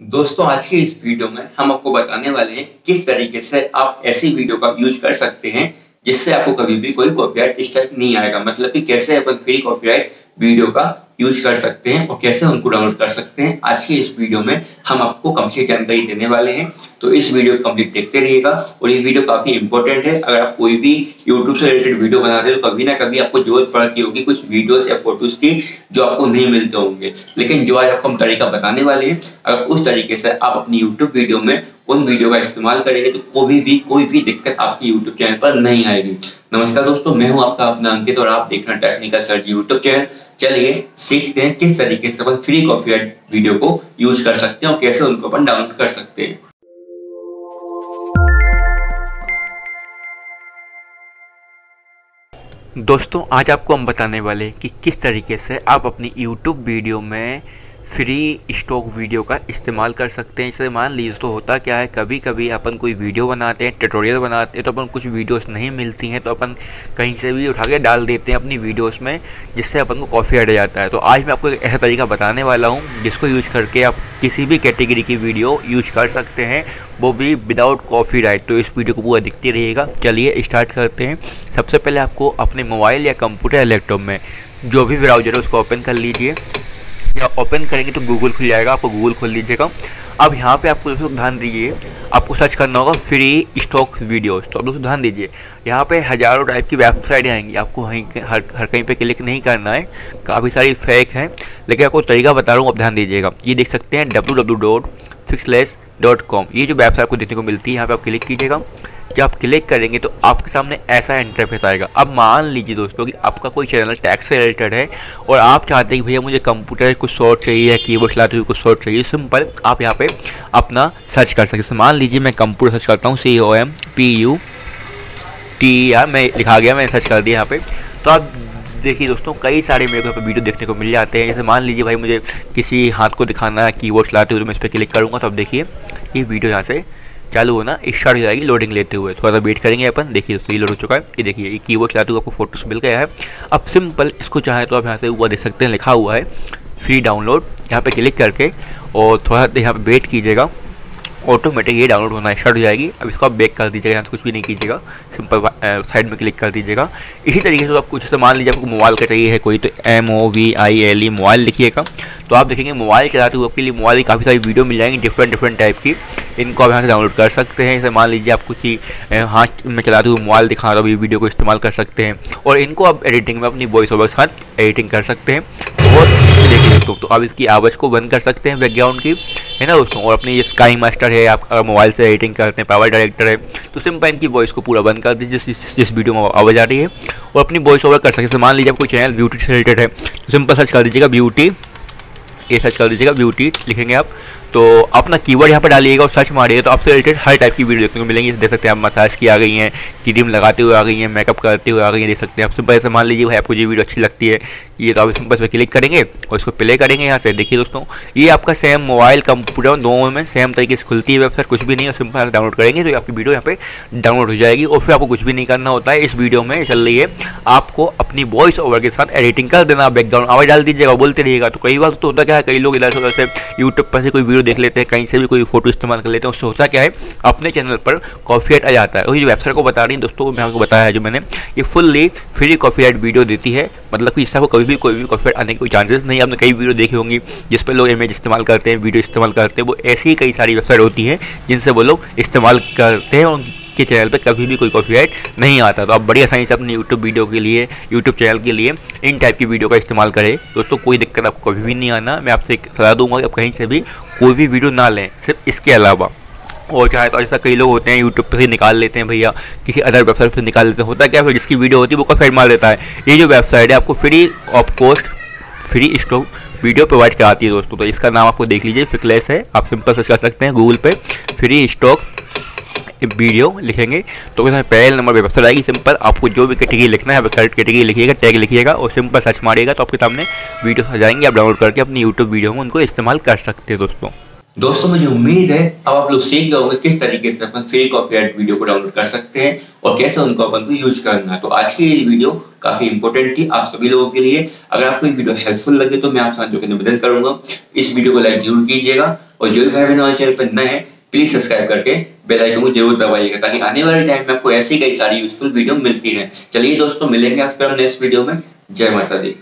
दोस्तों, आज के इस वीडियो में हम आपको बताने वाले हैं किस तरीके से आप ऐसी वीडियो का यूज़ कर सकते हैं जिससे आपको कभी भी कोई कॉपीराइट स्ट्राइक नहीं आएगा। मतलब कि कैसे अपन फ्री कॉपीराइट वीडियो का यूज़ कर सकते हैं और कैसे उनको डाउनलोड कर सकते हैं, आज की इस वीडियो में हम आपको कंप्लीट जानकारी देने वाले हैं। तो इस वीडियो कंप्लीट देखते रहिएगा और ये वीडियो काफ़ी इंपॉर्टेंट है। अगर आप कोई भी यूट्यूब से रिलेटेड वीडियो बनाते हैं तो कभी ना कभी आपको ज़रूरत पड़ती होगी कुछ वीडियोस या फ़ोटोज़ की जो आपको नहीं मिलते होंगे। लेकिन जो आज आपको हम तरीका बताने वाले हैं, अगर उस तरीके से आप अपनी यूट्यूब वीडियो में उन वीडियो का इस्तेमाल करेंगे तो कोई भी कोई भी दिक्कत आपकी यूट्यूब चैनल पर नहीं आएगी। नमस्कार दोस्तों, मैं हूँ आपका अपना अंकित और आप देख रहे हैं टेक्निकल सर्च यूट्यूब चैनल चलिए, सीखते हैं किस तरीके से अपन फ्री कॉपीराइट वीडियो को यूज़ कर सकते हैं और कैसे उनको अपन डाउनलोड कर सकते हैं। दोस्तों, आज आपको हम बताने वाले कि किस तरीके से आप अपनी YouTube वीडियो में फ्री स्टॉक वीडियो का इस्तेमाल कर सकते हैं। इसे मान लीजिए तो होता क्या है कभी कभी अपन कोई वीडियो बनाते हैं ट्यूटोरियल बनाते हैं तो अपन कुछ वीडियोस नहीं मिलती हैं तो अपन कहीं से भी उठा के डाल देते हैं अपनी वीडियोस में, जिससे अपन को कॉफ़ी हट जाता है। तो आज मैं आपको एक ऐसा तरीका बताने वाला हूँ, जिसको यूज़ करके आप किसी भी कैटेगरी की वीडियो यूज़ कर सकते हैं, वो भी विदाउट कॉफ़ी राइट तो इस वीडियो को पूरा दिखती रहेगा चलिए स्टार्ट करते हैं। सबसे पहले आपको अपने मोबाइल या कंप्यूटर या लैपटॉप में जो भी ब्राउज़र है, उसको ओपन कर लीजिए। ओपन करेंगे तो गूगल खुल जाएगा, आपको गूगल खोल लीजिएगा अब यहाँ पे आपको दोस्तों ध्यान दीजिए, आपको सर्च करना होगा फ्री स्टॉक वीडियोस तो आप लोग ध्यान दीजिए, यहाँ पे हज़ारों टाइप की वेबसाइट आएँगी। आपको वहीं हर हर कहीं पे क्लिक नहीं करना है। काफ़ी सारी फेक हैं, लेकिन आपको तरीका बता रहा हूँ, आप ध्यान दीजिएगा। ये देख सकते हैं डब्ल्यू ये जो वेबसाइट आपको देखने को मिलती है, यहाँ पर आप क्लिक कीजिएगा। जब आप क्लिक करेंगे तो आपके सामने ऐसा इंटरफेस आएगा। अब मान लीजिए दोस्तों कि आपका कोई चैनल टैक्स से रिलेटेड है और आप चाहते हैं कि भैया मुझे कंप्यूटर कुछ शॉर्ट चाहिए या कीबोर्ड चलाते हुए कुछ शॉर्ट चाहिए सिंपल आप यहाँ पे अपना सर्च कर सकते मान लीजिए मैं कंप्यूटर सर्च करता हूँ C O M P U T R मैं लिखा गया, मैंने सर्च कर दिया यहाँ पर तो आप देखिए दोस्तों, कई सारे मेरे को यहाँ पर वीडियो देखने को मिल जाते हैं। जैसे मान लीजिए भाई मुझे किसी हाथ को दिखाना है कीबोर्ड चलाते हुए तो मैं इस पर क्लिक करूँगा तो अब देखिए, ये वीडियो यहाँ से चालू होना स्टार्ट हो जाएगी लोडिंग लेते हुए। थोड़ा सा वेट करेंगे अपन, देखिए दोस्तों ये लोड हो चुका है। ये देखिए, ये कीबोर्ड चलाते हुए आपको फोटोस मिल गया है। अब सिंपल इसको चाहे तो आप यहाँ से ऊपर देख सकते हैं, लिखा हुआ है फ्री डाउनलोड यहाँ पे क्लिक करके, और थोड़ा यहाँ पर वेट कीजिएगा। ऑटोमेटिक ये डाउनलोड होना स्टार्ट हो जाएगी। अब इसको आप बैक कर दीजिएगा, यहाँ से कुछ भी नहीं कीजिएगा। सिंपल साइड में क्लिक कर दीजिएगा। इसी तरीके से आप कुछ से मान लीजिए, आपको मोबाइल का चाहिए है कोई तो M O V I L E mobile लिखिएगा। तो आप देखेंगे मोबाइल चलाते हुए आपके लिए मोबाइल की काफ़ी सारी वीडियो मिल जाएँगी डिफरेंट डिफरेंट टाइप की। इनको आप यहाँ से डाउनलोड कर सकते हैं। जैसे मान लीजिए, आप कुछ ही हाथ में चलाते हुए मोबाइल दिखा रहा हूँ वीडियो को इस्तेमाल कर सकते हैं। और इनको आप एडिटिंग में अपनी वॉइस ओवर के साथ एडिटिंग कर सकते हैं। और देखिए दोस्तों तो आप इसकी आवाज़ को बंद कर सकते हैं बैकग्राउंड की। है ना दोस्तों? और अपनी ये स्काई मास्टर है, आप अगर मोबाइल से एडिटिंग करते हैं पावर डायरेक्टर है तो सिंपल इनकी वॉइस को पूरा बंद कर दीजिए, जिस जिस वीडियो में आवाज़ आ रही है, और अपनी वॉइस ओवर कर सकते हैं। मान लीजिए आपको चैनल ब्यूटी से रिलेटेड है तो सिंपल सर्च कर दीजिएगा ब्यूटी ये सर्च कर दीजिएगा ब्यूटी लिखेंगे आप तो अपना कीवर्ड यहाँ पर डालिएगा और सर्च मारिएगा तो आपसे रिलेटेड हर टाइप की वीडियो देखने को मिलेंगी। देख सकते हैं आप मसाज की आ गई हैं क्रीम लगाते हुए आ गई हैं मेकअप करते हुए आ गई हैं, देख सकते हैं। आप सिंपल से मान लीजिए भाई आपको ये वीडियो अच्छी लगती है, ये तो आप सिंपल पर क्लिक करेंगे और इसको प्ले करेंगे यहाँ से। देखिए दोस्तों, ये आपका सेम मोबाइल कंप्यूटर दोनों में सेम तरीके से खुलती है वेबसाइट कुछ भी नहीं है सिंपल डाउनलोड करेंगे तो आपकी वीडियो यहाँ पर डाउनलोड हो जाएगी और फिर आपको कुछ भी नहीं करना होता है। इस वीडियो में चल रही है, आपको अपनी वॉइस ओवर के साथ एडिटिंग कर देना बैकग्राउंड आवाज़ डाल दीजिएगा, बोलते रहिएगा। तो कई बार तो होता क्या है, कई लोग इधर से से यूट्यूब पर से कोई वीडियो देख लेते हैं, कहीं से भी कोई फ़ोटो इस्तेमाल कर लेते हैं, उससे होता क्या है, अपने चैनल पर कॉफ़ी आ जाता है। वही जो वेबसाइट को बता रही है दोस्तों, मैं आपको बताया है जो मैंने, ये फुल्ली फ्री कॉफ़ी वीडियो देती है। मतलब कि इससे कभी भी कोई भी कॉफ़ी आने की चांसेस नहीं आपने कई वीडियो देखी होंगी, जिस पर लोग इमेज इस्तेमाल करते हैं वीडियो इस्तेमाल करते हैं, वो ऐसी ही कई सारी वेबसाइट होती हैं जिनसे वो लोग इस्तेमाल करते हैं और के चैनल पे कभी भी कोई कॉपीराइट नहीं आता। तो आप बड़ी आसानी से अपनी यूट्यूब वीडियो के लिए यूट्यूब चैनल के लिए इन टाइप की वीडियो का इस्तेमाल करें। दोस्तों, कोई दिक्कत आपको कभी भी नहीं आना। मैं आपसे सलाह दूँगा कि आप कहीं से भी कोई भी वीडियो ना लें, सिर्फ़ इसके अलावा। और चाहे तो ऐसा कई लोग होते हैं यूट्यूब पर से निकाल लेते हैं भैया, किसी अदर वेबसाइट पर निकाल लेते हैं। होता है क्या फिर जिसकी वीडियो होती है, वो कॉपीराइट मार देता है। ये जो वेबसाइट है, आपको free of cost free stock video provide कराती है दोस्तों। तो इसका नाम आपको देख लीजिए फिकलेस है। आप सिंपल सर्च कर सकते हैं गूगल पे फ्री स्टॉक वीडियो लिखेंगे। तो पहले नंबर पर वेबसाइट आएगी सिंपल आपको जो भी कैटेगरी लिखना है करेक्ट कैटेगरी लिखिएगा टैग लिखिएगा और सिंपल सर्च मारिएगा तो आपके सामने वीडियो आ जाएँगे। आप डाउनलोड करके अपनी यूट्यूब वीडियो में उनको इस्तेमाल कर सकते हैं दोस्तों। दोस्तों, मुझे उम्मीद है अब आप लोग सीख गए होंगे किस तरीके से अपन फ्री कॉपीराइट वीडियो को डाउनलोड कर सकते हैं और कैसे उनको अपन को यूज़ करना है। तो आज की ये वीडियो काफ़ी इंपॉर्टेंट थी आप सभी लोगों के लिए। अगर आपको ये वीडियो हेल्पफुल लगे तो मैं आपसे जो के निवेदन करूँगा। इस वीडियो को लाइक ज़रूर कीजिएगा और जो भी भाई बहन हमारे चैनल पर नए हैं प्लीज़ सब्सक्राइब करके बेल आइकन को ज़रूर दबाइएगा ताकि आने वाले टाइम में आपको ऐसी कई सारी यूजफुल वीडियो मिलती रहे। चलिए दोस्तों, मिलेंगे आज हम नेक्स्ट वीडियो में। जय माता दी।